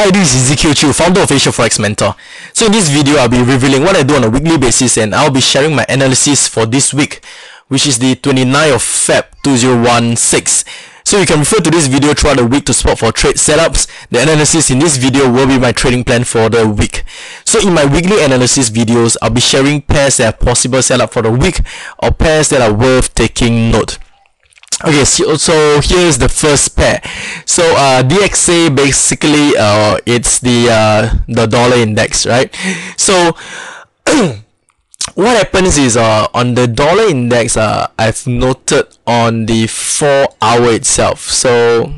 Hi, this is Ezekiel Chew, founder of Asia Forex Mentor. So in this video, I'll be revealing what I do on a weekly basis and I'll be sharing my analysis for this week, which is the 29th of Feb 2016. So you can refer to this video throughout the week to spot for trade setups. The analysis in this video will be my trading plan for the week. So in my weekly analysis videos, I'll be sharing pairs that have possible setup for the week or pairs that are worth taking note okay so, so here's the first pair. So uh dxa basically uh it's the uh the dollar index right? So what happens is uh on the dollar index uh i've noted on the four hour itself. So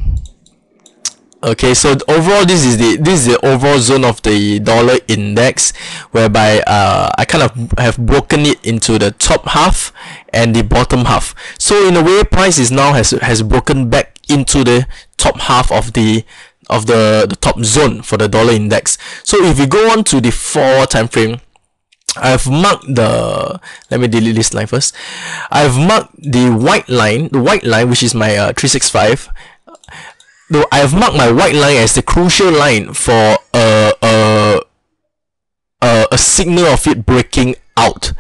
okay so overall this is the this is the overall zone of the dollar index whereby uh, I kind of have broken it into the top half and the bottom half. So in a way price is now has has broken back into the top half of the of the, the top zone for the dollar index. So if we go on to the four time frame I've marked the let me delete this line first. I've marked the white line the white line which is my uh, 365 though I have marked my white line as the crucial line for a a a, a signal of it breaking out.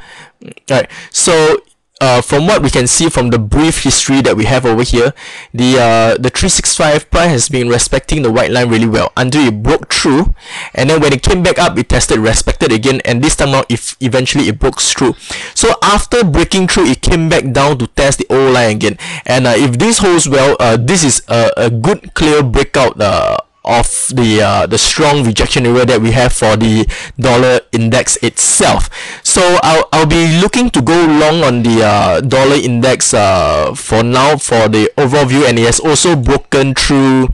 Right. So uh, from what we can see from the brief history that we have over here, the uh, the 365 price has been respecting the white line really well until it broke through, and then when it came back up, it tested, respected again, and this time around, if eventually it broke through. So after breaking through, it came back down to test the old line again, and uh, if this holds well, uh, this is a, a good clear breakout uh, of the uh, the strong rejection area that we have for the dollar index itself. So I'll, I'll be looking to go long on the uh, dollar index uh, for now for the overview and it has also broken through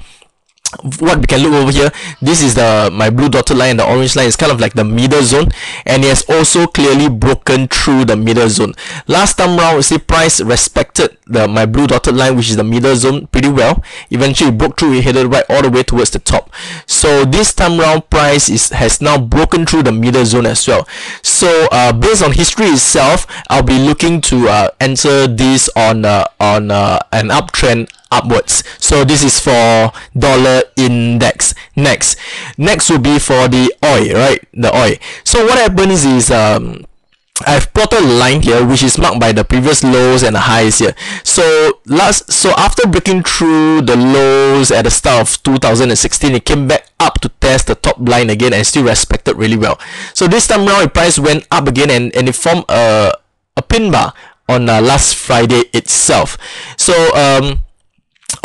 what we can look over here this is the my blue dotted line and the orange line is kind of like the middle zone and it has also clearly broken through the middle zone. Last time round see price respected the my blue dotted line which is the middle zone pretty well. Eventually broke through it headed right all the way towards the top. So this time round price is has now broken through the middle zone as well. So uh, based on history itself I'll be looking to uh, enter this on uh, on uh, an uptrend upwards so this is for dollar index next next will be for the oil right the oil so what happens is um I've plotted a line here which is marked by the previous lows and the highs here. So last so after breaking through the lows at the start of 2016 it came back up to test the top line again and still respected really well. So this time around the price went up again and, and it formed a, a pin bar on uh, last Friday itself. So um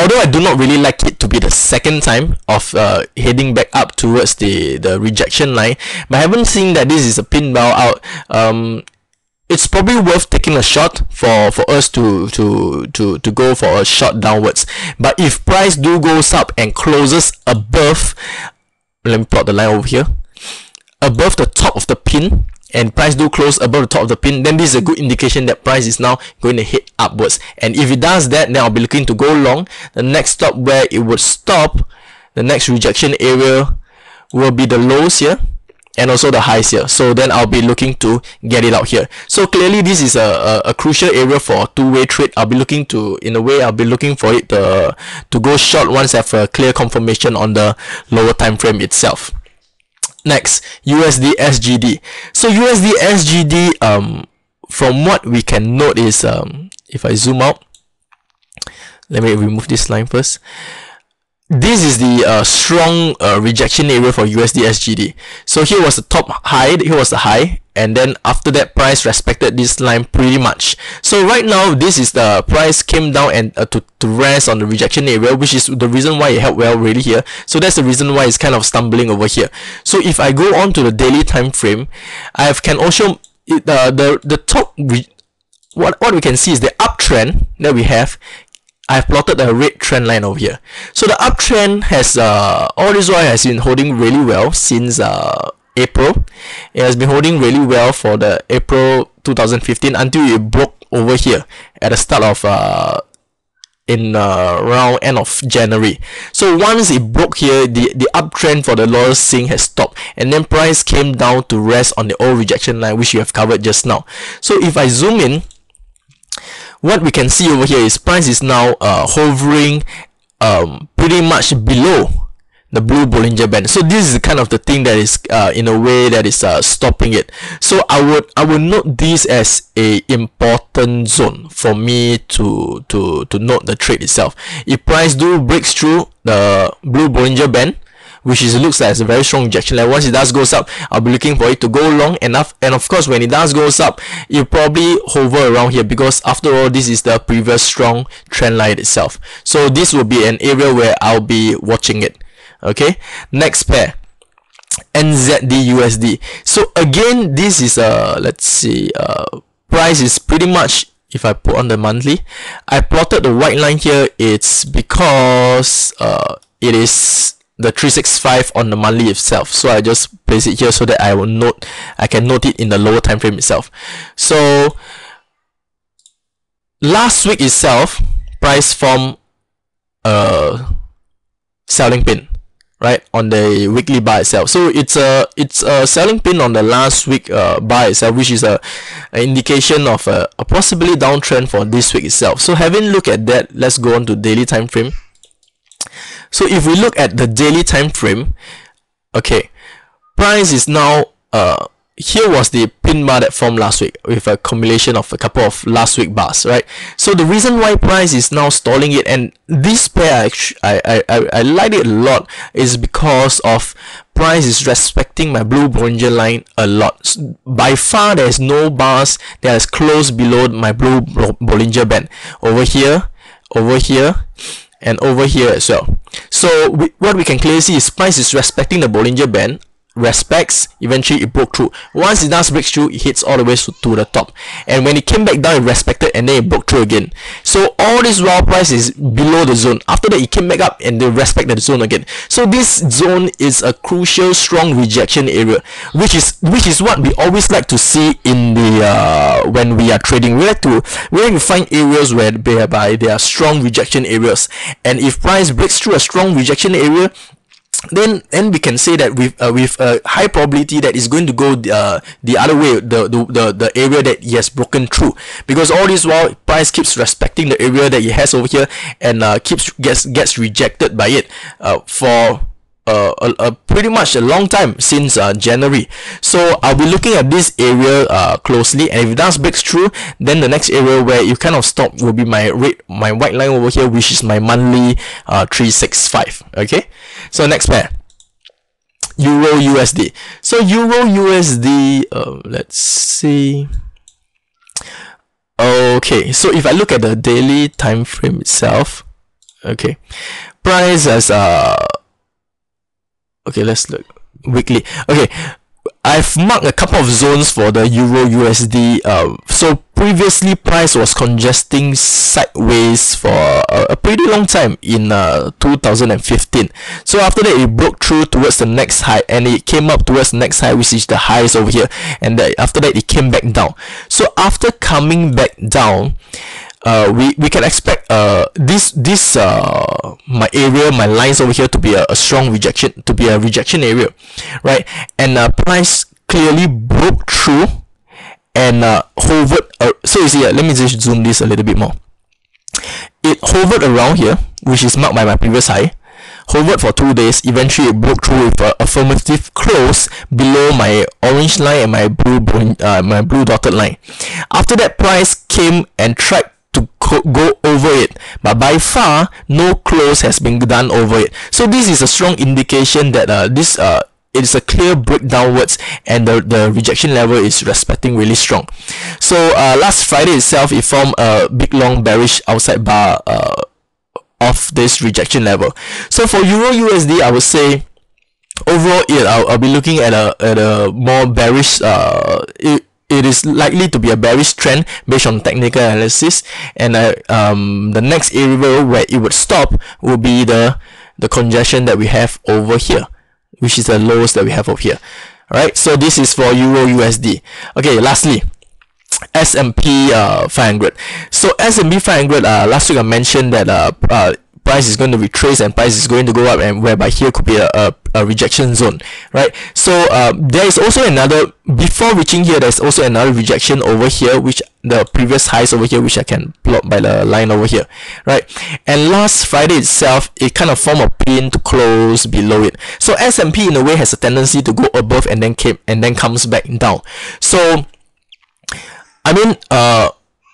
although I do not really like it to be the second time of uh, heading back up towards the, the rejection line, but I haven't seen that this is a pin bar out. Um, it's probably worth taking a shot for, for us to, to, to, to go for a shot downwards. But if price do goes up and closes above, let me plot the line over here, above the top of the pin, and price do close above the top of the pin then this is a good indication that price is now going to hit upwards. And if it does that then I'll be looking to go long. The next stop where it would stop the next rejection area will be the lows here and also the highs here. So then I'll be looking to get it out here. So clearly this is a, a, a crucial area for two-way trade. I'll be looking to in a way I'll be looking for it to, to go short once I have a clear confirmation on the lower time frame itself Next, USD SGD. So USD SGD, um, from what we can note is, um, if I zoom out, let me remove this line first this is the uh, strong uh, rejection area for USD SGD. So here was the top high, here was the high, and then after that price respected this line pretty much. So right now this is the price came down and uh, to, to rest on the rejection area, which is the reason why it held well really here. So that's the reason why it's kind of stumbling over here. So if I go on to the daily time frame, I can also uh, the the top what what we can see is the uptrend that we have I've plotted a red trend line over here. So the uptrend has uh, all this while has been holding really well since uh, April. It has been holding really well for the April 2015 until it broke over here at the start of uh, in uh, around end of January. So once it broke here, the, the uptrend for the lower Sing has stopped and then price came down to rest on the old rejection line which you have covered just now. So if I zoom in, what we can see over here is price is now uh, hovering um, pretty much below the blue Bollinger Band. So this is kind of the thing that is uh, in a way that is uh, stopping it. So I would I would note this as a important zone for me to to to note the trade itself. If price do breaks through the blue Bollinger Band, which is looks like it's a very strong rejection level. Once it does goes up, I'll be looking for it to go long enough. And of course, when it does goes up, you probably hover around here because after all, this is the previous strong trend line itself. So this will be an area where I'll be watching it. Okay, next pair. NZD USD. So again, this is a let's see, uh, price is pretty much if I put on the monthly. I plotted the white line here. It's because uh, it is the 365 on the monthly itself so I just place it here so that I will note I can note it in the lower time frame itself so last week itself price from a selling pin right on the weekly bar itself. So it's a it's a selling pin on the last week uh, bar itself which is a, a indication of a, a possibly downtrend for this week itself. So having look at that let's go on to daily time frame. So if we look at the daily time frame okay price is now uh here was the pin bar that formed last week with a combination of a couple of last week bars right? So the reason why price is now stalling it and this pair I, I, I, I like it a lot is because of price is respecting my blue Bollinger line a lot. By far there's no bars that is close below my blue Bollinger band. Over here over here and over here as well. So we, what we can clearly see is price is respecting the Bollinger Band respects eventually it broke through. Once it does break through it hits all the way to the top. And when it came back down it respected and then it broke through again. So all this while price is below the zone. After that it came back up and they respected the zone again. So this zone is a crucial strong rejection area which is which is what we always like to see in the uh, when we are trading. We like to we like to find areas where whereby there are strong rejection areas. And if price breaks through a strong rejection area then then we can say that with uh, with a high probability that is going to go uh, the other way the, the the the area that he has broken through. Because all this while price keeps respecting the area that he has over here and uh, keeps gets gets rejected by it uh, for uh, a, a pretty much a long time since uh, January. So I'll be looking at this area uh, closely, and if it does break through, then the next area where you kind of stop will be my red, my white line over here, which is my monthly uh, 365. Okay, so next pair. Euro USD. So Euro USD. Uh, let's see. Okay, so if I look at the daily time frame itself, okay, price as uh okay let's look weekly okay I've marked a couple of zones for the Euro USD. Uh, so previously, price was congesting sideways for a, a pretty long time in uh, 2015. So after that, it broke through towards the next high, and it came up towards the next high, which is the highs over here. And the, after that, it came back down. So after coming back down, uh, we, we can expect uh, this this uh, my area my lines over here to be a, a strong rejection to be a rejection area right? And uh, price clearly broke through and uh, hovered uh, so you see uh, let me just zoom this a little bit more. It hovered around here which is marked by my previous high hovered for two days. Eventually it broke through with a affirmative close below my orange line and my blue uh, my blue dotted line. After that price came and tried to go over it. But by far no close has been done over it. So this is a strong indication that uh, this uh, it is a clear break downwards and the, the rejection level is respecting really strong. So uh, last friday itself it formed a big long bearish outside bar uh, of this rejection level. So for euro usd i would say overall it I'll, I'll be looking at a at a more bearish uh it, it is likely to be a bearish trend based on technical analysis. And uh, um, the next area where it would stop will be the the congestion that we have over here which is the lowest that we have over here. Alright so this is for euro usd okay lastly S&P uh, 500 so S&P 500 uh, last week I mentioned that uh, uh price is going to retrace and price is going to go up and whereby here could be a, a, a rejection zone right? So uh, there is also another before reaching here there's also another rejection over here which the previous highs over here which I can plot by the line over here right? And last Friday itself it kind of formed a pin to close below it. So S&P in a way has a tendency to go above and then came and then comes back down. So I mean uh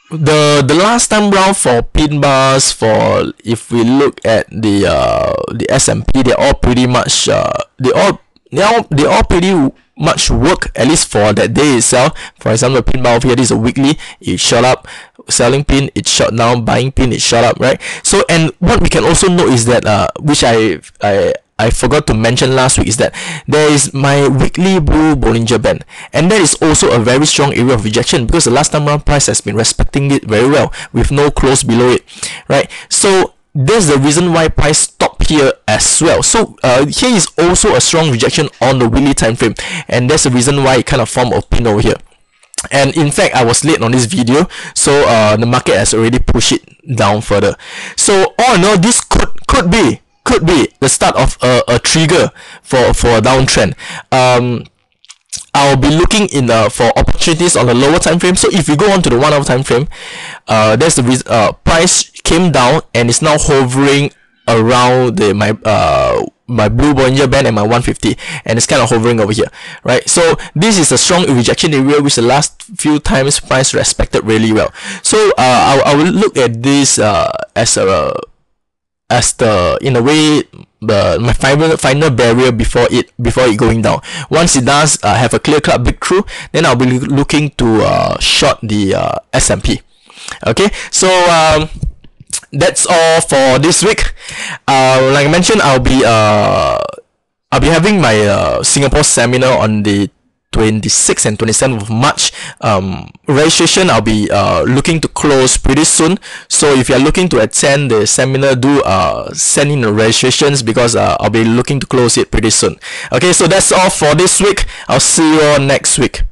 the the last time round for pin bars for if we look at the uh the S&P they're all pretty much uh they all they all they all pretty much work at least for that day itself. For example pin bar over here this is a weekly it shot up. Selling pin it shot down. Buying pin it shot up right? So and what we can also note is that uh which I I I forgot to mention last week is that there is my weekly blue Bollinger Band. And that is also a very strong area of rejection because the last time round price has been respecting it very well with no close below it right? So that's the reason why price stopped here as well. So uh, here is also a strong rejection on the weekly time frame. And that's the reason why it kind of formed a pin over here. And in fact i was late on this video so uh, the market has already pushed it down further. So all in all this could could could be the start of a, a trigger for for a downtrend. Um I'll be looking in uh, for opportunities on the lower time frame. So if you go on to the one hour time frame, uh, that's the reason uh, price came down and is now hovering around the my uh my blue Bollinger Band and my 150 and it's kind of hovering over here right? So this is a strong rejection area which the last few times price respected really well. So uh, I, I will look at this uh, as a as the in a way the my final final barrier before it before it going down. Once it does uh, have a clear cut breakthrough then I'll be looking to uh, short the uh, S&P okay so um, that's all for this week. Uh, like I mentioned I'll be uh I'll be having my uh, Singapore seminar on the 26th and 27th of March. Um, registration I'll be uh, looking to close pretty soon. So if you're looking to attend the seminar, do uh, send in the registrations because uh, I'll be looking to close it pretty soon. Okay, so that's all for this week. I'll see you all next week.